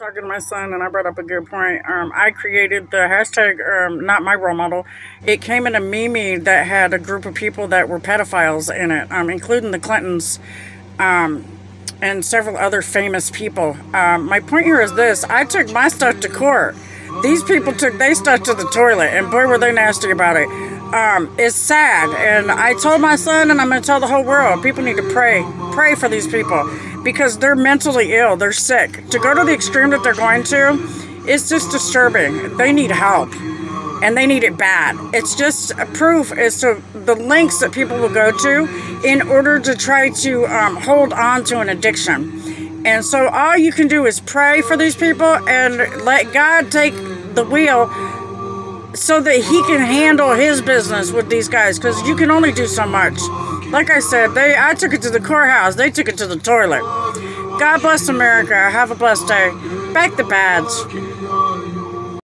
talking to my son and I brought up a good point. Um, I created the hashtag um, not my role model. It came in a meme that had a group of people that were pedophiles in it, um, including the Clintons um, and several other famous people. Um, my point here is this: I took my stuff to court. These people took their stuff to the toilet, and boy, were they nasty about it. Um, it's sad, and I told my son, and I'm going to tell the whole world: people need to pray, pray for these people because they're mentally ill, they're sick. To go to the extreme that they're going to, it's just disturbing. They need help and they need it bad. It's just a proof as to the lengths that people will go to in order to try to um, hold on to an addiction. And so all you can do is pray for these people and let God take the wheel so that he can handle his business with these guys because you can only do so much. Like I said, they I took it to the courthouse. They took it to the toilet. God bless America. Have a blessed day. Back the bads.